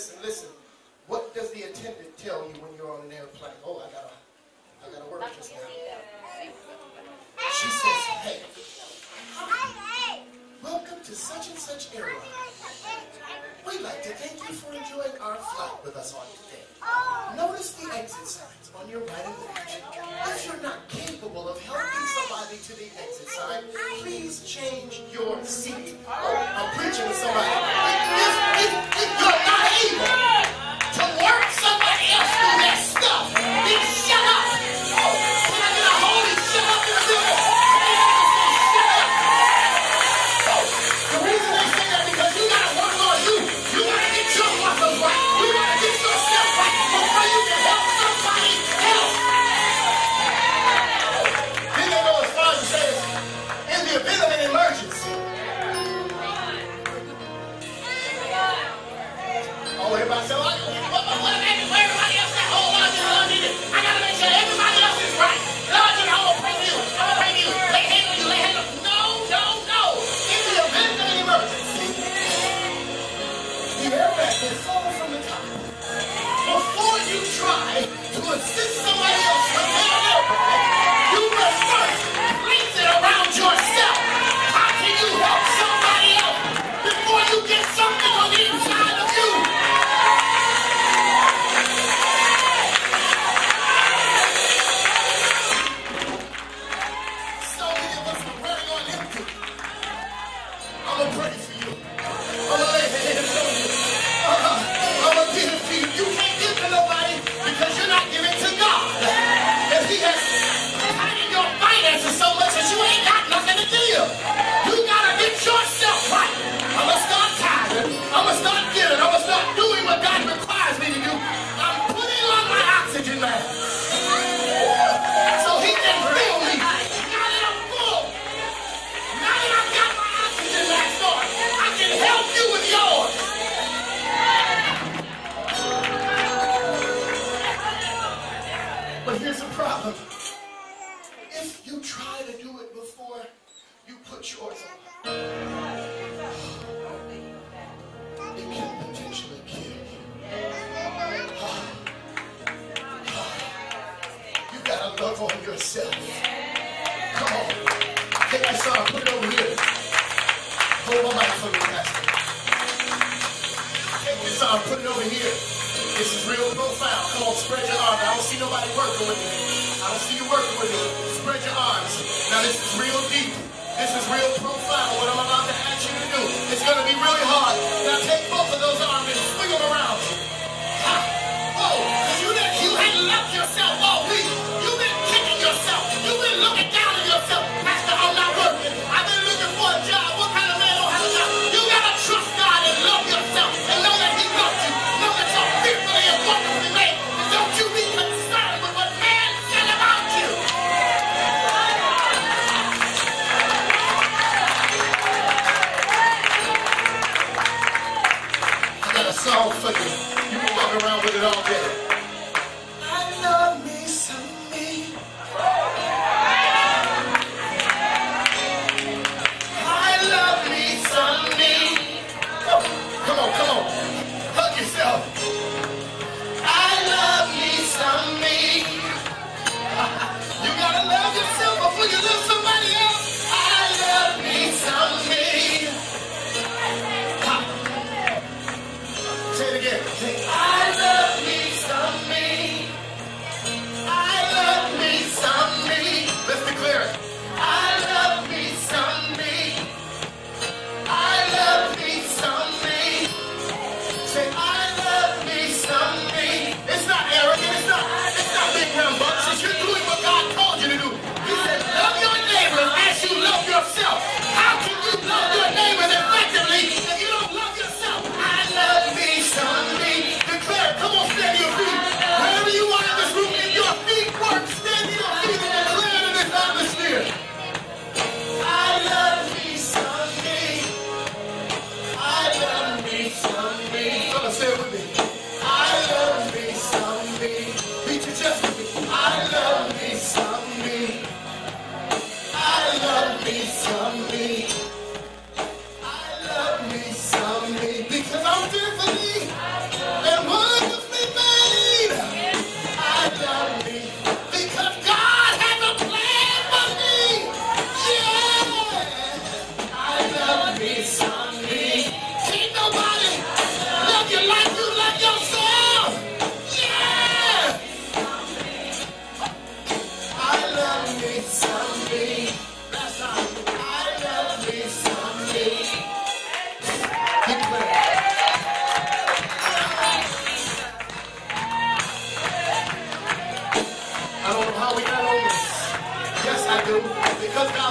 listen, listen. What does the attendant tell you when you're on an airplane? Oh, I gotta, I gotta work just now. She says, hey, welcome to such and such airline. We'd like to thank you for enjoying our flight with us on today. Notice the exit signs on your right and left. If you're not capable of helping somebody to the exit sign, please change your seat. Oh, I'm preaching to somebody. assist on yourself. Come on. Take that song, put it over here. Hold my mic for me, Pastor. Take this song, put it over here. This is real profound. Come on, spread your arms. I don't see nobody working with you. I don't see you working with you. Spread your arms. Now this is real deep. This is real profound. What I'm about to ask you to do. It's going to be really hard. all Sunday. You can walk around with it all day. I love me some me. I love me some me. Come on, come on. Hug yourself.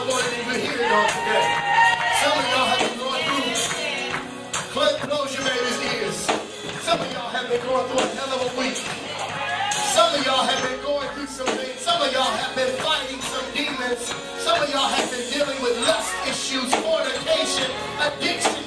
wasn't even here y'all today. Some of y'all have been going through, close, close your baby's ears. Some of y'all have been going through a hell of a week. Some of y'all have been going through some things. Some of y'all have been fighting some demons. Some of y'all have been dealing with lust issues, fornication, addiction.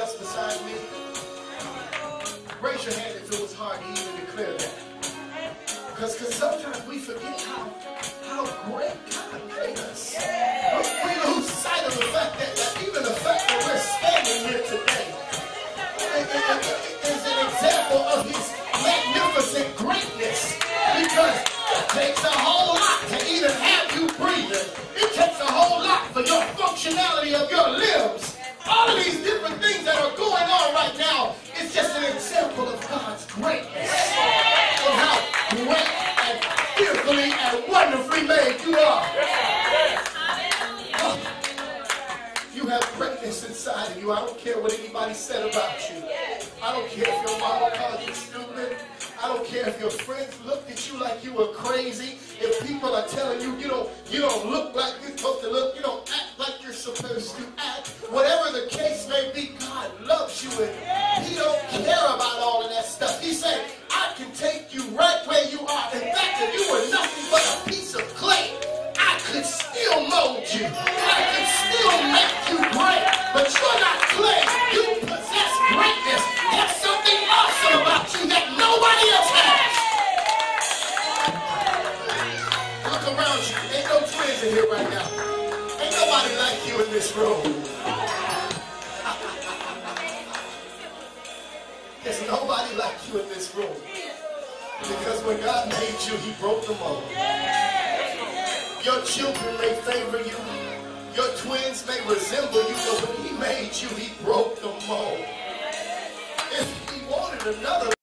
Else besides me? Raise your hand if it was hard to even declare that. Because sometimes we forget how, how great God made us. We, lose sight of the fact that, that even the fact that we're standing here today is an example of His magnificent greatness. Because it takes a whole lot to even have you breathing. It takes a whole lot for your functionality of your limbs. All of these you. I don't care what anybody said about you. I don't care if your mama called you stupid. I don't care if your friends looked at you like you were crazy. If people are telling you you don't you don't look like you're supposed to look, you don't act like you're supposed to act. Whatever the case may be, God loves you and There's nobody like you in this room. Because when God made you, He broke the mold. Your children may favor you. Your twins may resemble you, but when he made you, he broke the mold. If he wanted another